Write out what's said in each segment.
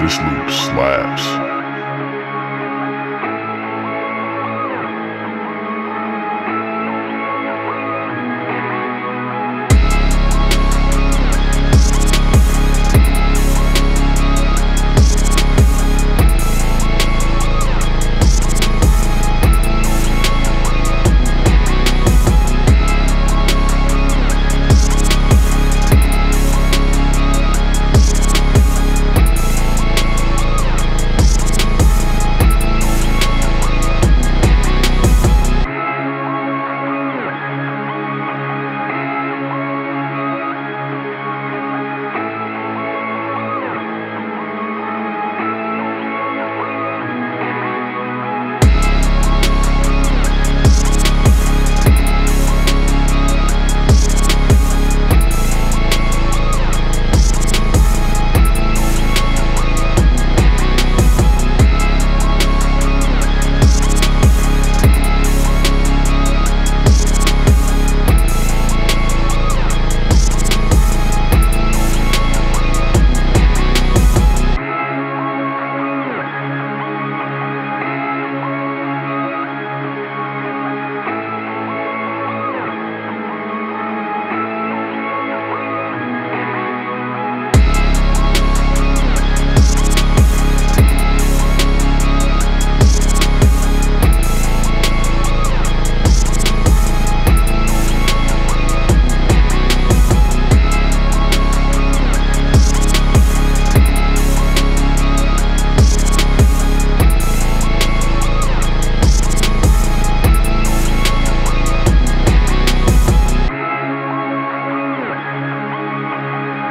This loop slaps.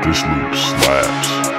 This loop slaps.